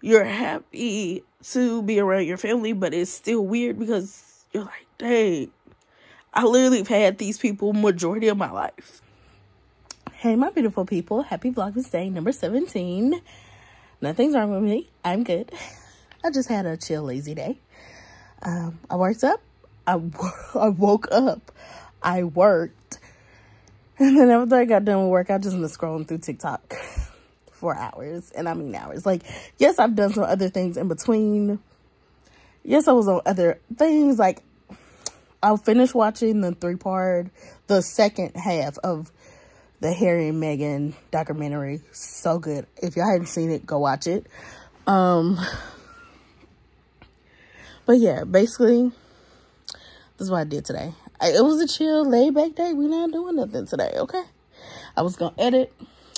you're happy to be around your family, but it's still weird because you're like, dang, I literally have had these people majority of my life. Hey, my beautiful people. Happy Vlogmas Day number 17. Nothing's wrong with me. I'm good. I just had a chill, lazy day. Um, I worked up. I, I woke up. I worked. And then after I got done with work, I just been scrolling through TikTok for hours. And I mean hours. Like, yes, I've done some other things in between. Yes, I was on other things. Like, I'll finish watching the three part, the second half of the Harry and Meghan documentary. So good. If y'all haven't seen it, go watch it. Um, but yeah, basically, this is what I did today. I, it was a chill, laid back day. We not doing nothing today, okay? I was gonna edit.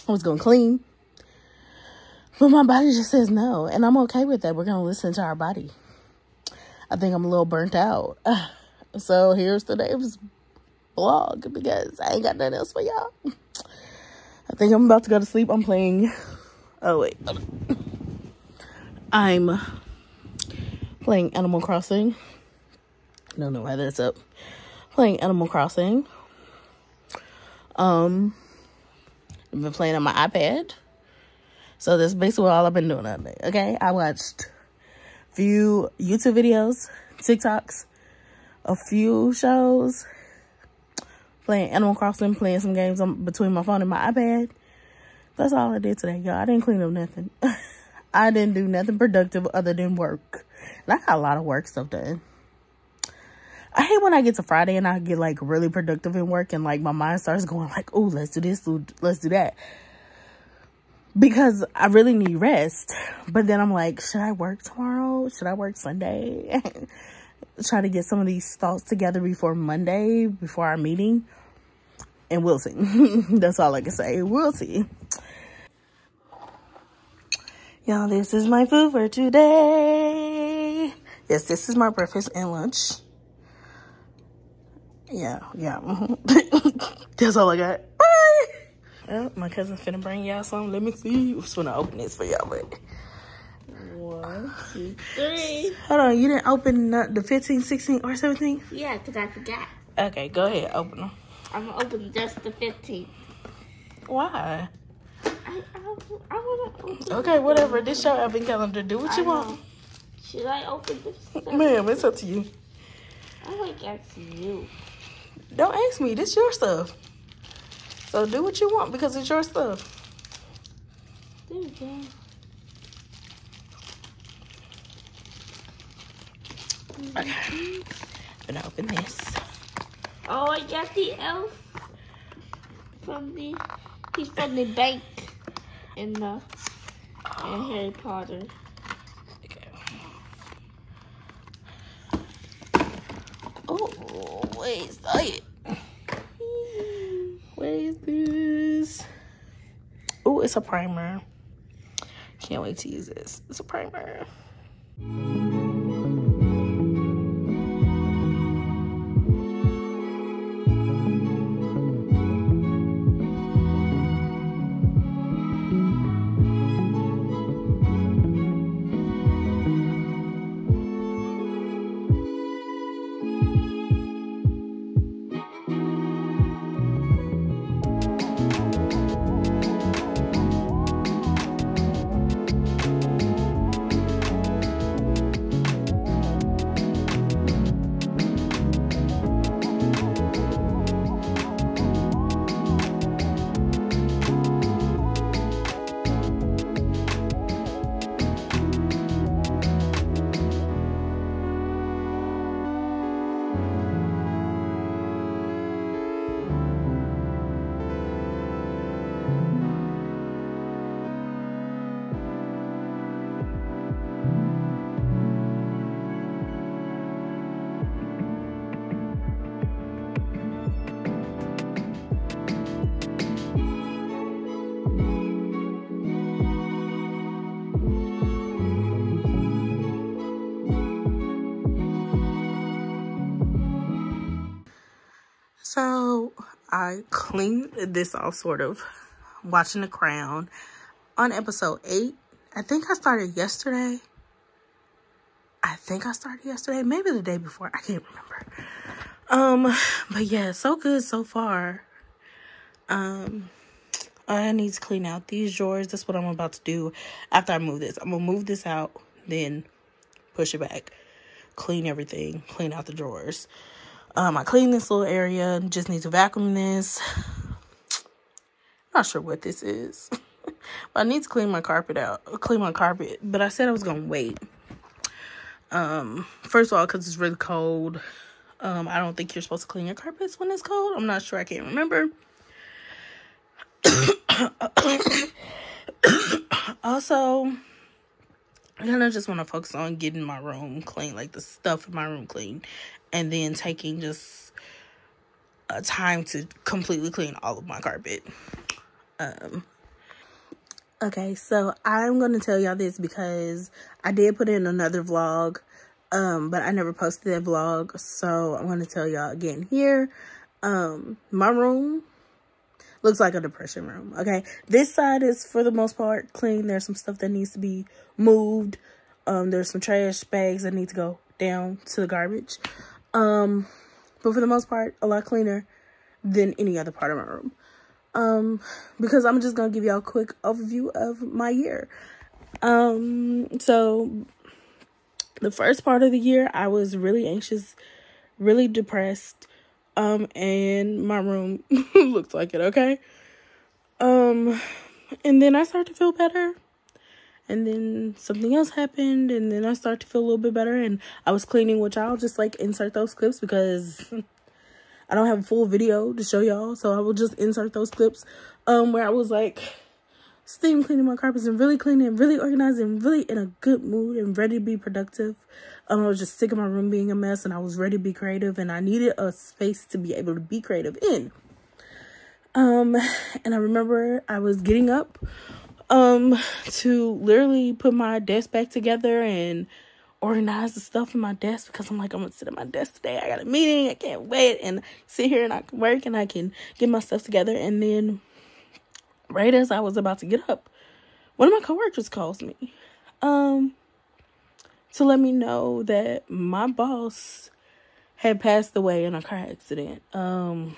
I was gonna clean. But my body just says no. And I'm okay with that. We're gonna listen to our body. I think I'm a little burnt out. So here's today's vlog because I ain't got nothing else for y'all. I think I'm about to go to sleep. I'm playing. Oh, wait. I'm playing Animal Crossing. I Don't know why that's up. Playing Animal Crossing. Um, I've been playing on my iPad. So that's basically all I've been doing all day. Okay, I watched few YouTube videos, TikToks, a few shows, playing Animal Crossing, playing some games on, between my phone and my iPad. That's all I did today, y'all. I didn't clean up nothing. I didn't do nothing productive other than work. And I got a lot of work stuff done. I hate when I get to Friday and I get like really productive in work and like my mind starts going like, oh, let's do this, let's do that. Because I really need rest. But then I'm like, should I work tomorrow? Should I work Sunday? try to get some of these thoughts together before Monday, before our meeting. And we'll see. That's all I can say. We'll see. Y'all, this is my food for today. Yes, this is my breakfast and lunch. Yeah, yeah. That's all I got. Well, my cousin's finna bring y'all some. Let me see. I'm just gonna open this for y'all, but one, two, three. Hold on, you didn't open the 15, 16, or 17? Yeah, because I forgot. Okay, go ahead, open them. I'm to open just the 15. Why? I, I, I want to open Okay, whatever. This your advent calendar. Do what you want. Know. Should I open this? Ma'am, it's up to you. I like asking you. Don't ask me. This your stuff. So do what you want because it's your stuff. There you go. Okay. I'm gonna open this. Oh, I got the elf from the he's from the bank in the in Harry Potter. Okay. Oh, wait, is it? What is this? Oh, it's a primer. Can't wait to use this. It's a primer. So I cleaned this off sort of watching The Crown on episode eight. I think I started yesterday. I think I started yesterday, maybe the day before. I can't remember. Um, but yeah, so good so far. Um, I need to clean out these drawers. That's what I'm about to do after I move this. I'm gonna move this out, then push it back, clean everything, clean out the drawers. Um, I cleaned this little area. Just need to vacuum this. Not sure what this is. but I need to clean my carpet out. Clean my carpet. But I said I was gonna wait. Um, first of all, because it's really cold. Um, I don't think you're supposed to clean your carpets when it's cold. I'm not sure. I can't remember. also, I kind of just want to focus on getting my room clean, like the stuff in my room clean, and then taking just a time to completely clean all of my carpet. Um, okay, so I'm going to tell y'all this because I did put in another vlog, um, but I never posted that vlog, so I'm going to tell y'all again here. Um, my room looks like a depression room. Okay. This side is for the most part clean. There's some stuff that needs to be moved. Um, there's some trash bags that need to go down to the garbage. Um, but for the most part, a lot cleaner than any other part of my room. Um, because I'm just gonna give y'all a quick overview of my year. Um, so the first part of the year, I was really anxious, really depressed, um, and my room looks like it, okay? Um, and then I started to feel better. And then something else happened, and then I started to feel a little bit better. And I was cleaning, which I'll just like insert those clips because I don't have a full video to show y'all. So I will just insert those clips um, where I was like steam cleaning my carpets and really cleaning and really organizing and really in a good mood and ready to be productive. Um, I was just sick of my room being a mess and I was ready to be creative and I needed a space to be able to be creative in. Um, and I remember I was getting up um to literally put my desk back together and organize the stuff in my desk because I'm like, I'm gonna sit at my desk today. I got a meeting, I can't wait and sit here and I can work and I can get my stuff together and then right as I was about to get up, one of my coworkers calls me um to let me know that my boss had passed away in a car accident. Um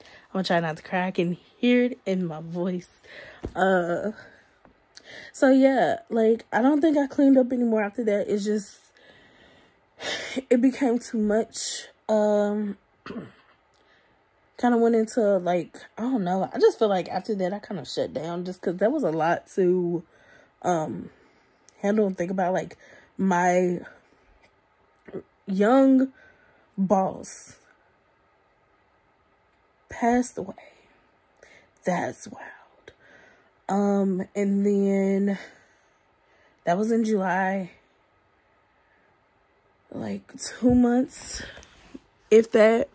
I'm gonna try not to cry. I can hear it in my voice. Uh so yeah, like I don't think I cleaned up anymore after that. It's just it became too much. Um kind of went into like I don't know. I just feel like after that I kind of shut down just because there was a lot to um handle and think about. Like my young boss passed away. That's wild. Um, and then that was in July. Like two months, if that,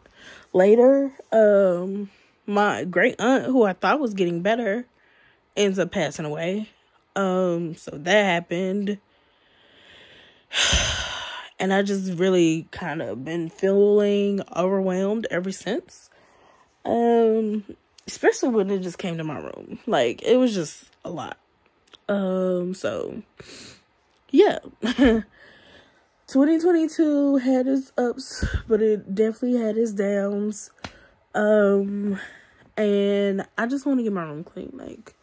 later, um, my great aunt, who I thought was getting better, ends up passing away. Um, so that happened. And I just really kind of been feeling overwhelmed ever since. Um, especially when it just came to my room. Like it was just a lot. Um, so yeah. 2022 had its ups, but it definitely had its downs. Um, and I just want to get my room clean. Like,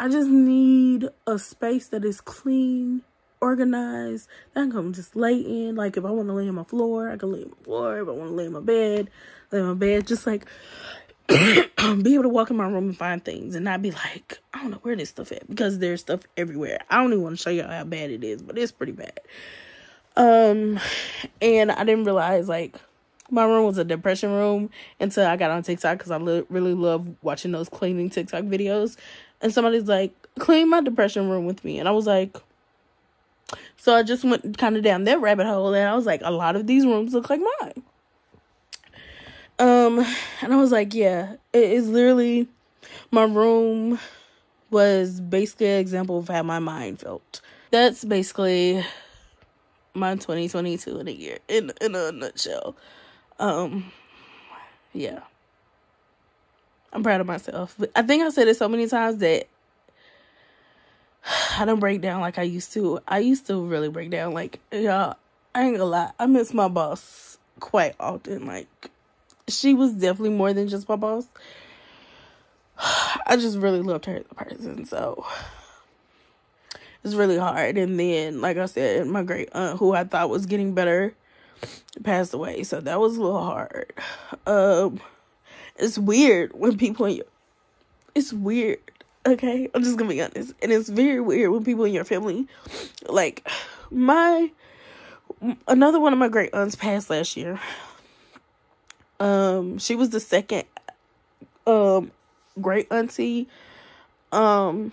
I just need a space that is clean, organized, that I can just lay in. Like, if I want to lay on my floor, I can lay on my floor. If I want to lay in my bed, lay in my bed. Just like, be able to walk in my room and find things and not be like, I don't know where this stuff at because there's stuff everywhere. I don't even want to show y'all how bad it is, but it's pretty bad. Um, and I didn't realize like my room was a depression room until I got on TikTok because I lo- really love watching those cleaning TikTok videos. And somebody's like, clean my depression room with me. And I was like, so I just went kind of down that rabbit hole and I was like, a lot of these rooms look like mine. Um, and I was like, yeah, it is literally my room was basically an example of how my mind felt. That's basically my 2022 in a year in in a nutshell. Um yeah. I'm proud of myself. But I think I said it so many times that I don't break down like I used to. I used to really break down. Like, y'all, I ain't gonna lie. I miss my boss quite often. Like, she was definitely more than just my boss. I just really loved her as a person. So, it's really hard. And then, like I said, my great aunt, who I thought was getting better, passed away. So, that was a little hard. Um, it's weird when people in your, it's weird Okay, I'm just gonna be honest, and it's very weird when people in your family, like my another one of my great aunts passed last year. Um, she was the second um great auntie um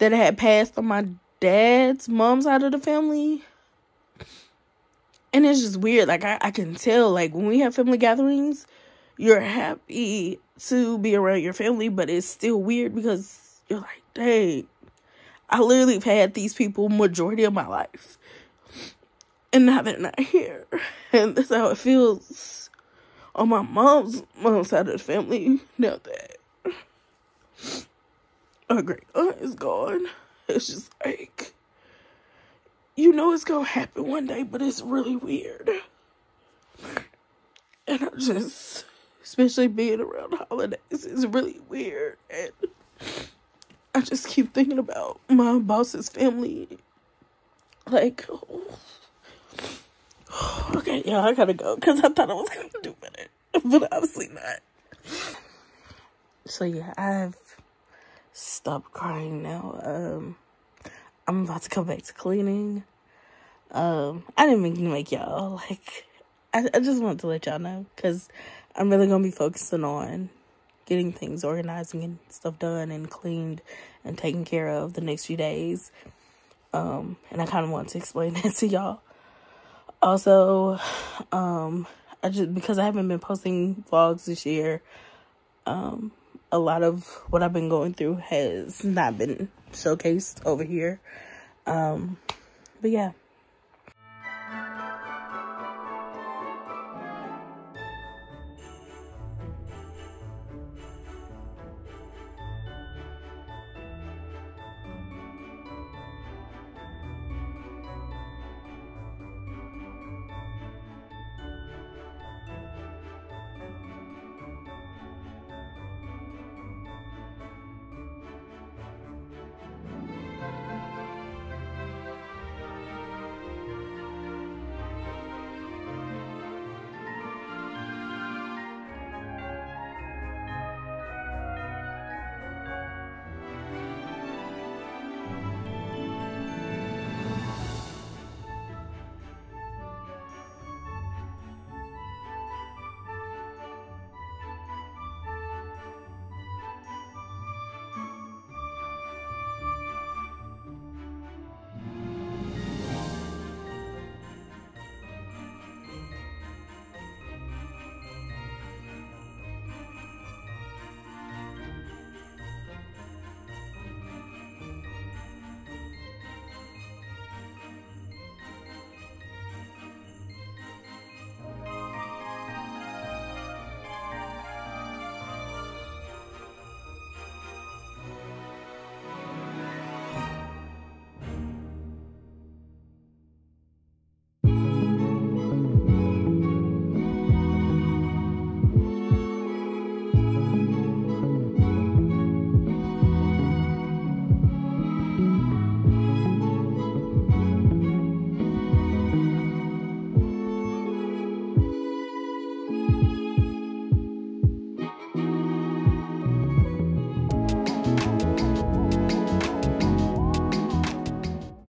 that had passed on my dad's mom's side of the family. And it's just weird. Like I, I can tell like when we have family gatherings, you're happy to be around your family, but it's still weird because you're like, dang, I literally have had these people majority of my life. And now they're not here. And that's how it feels on my mom's mom's side of the family now that a great aunt is gone. It's just like you know it's gonna happen one day, but it's really weird. And I just especially being around holidays is really weird and I just keep thinking about my boss's family. Like, oh. okay, yeah, I gotta go because I thought I was gonna do better, but obviously not. So yeah, I've stopped crying now. Um, I'm about to come back to cleaning. Um, I didn't mean to make y'all like. I, I just wanted to let y'all know because I'm really gonna be focusing on getting things organizing and stuff done and cleaned and taken care of the next few days. Um, and I kind of want to explain that to y'all. Also, um, I just because I haven't been posting vlogs this year, um, a lot of what I've been going through has not been showcased over here. Um, but yeah,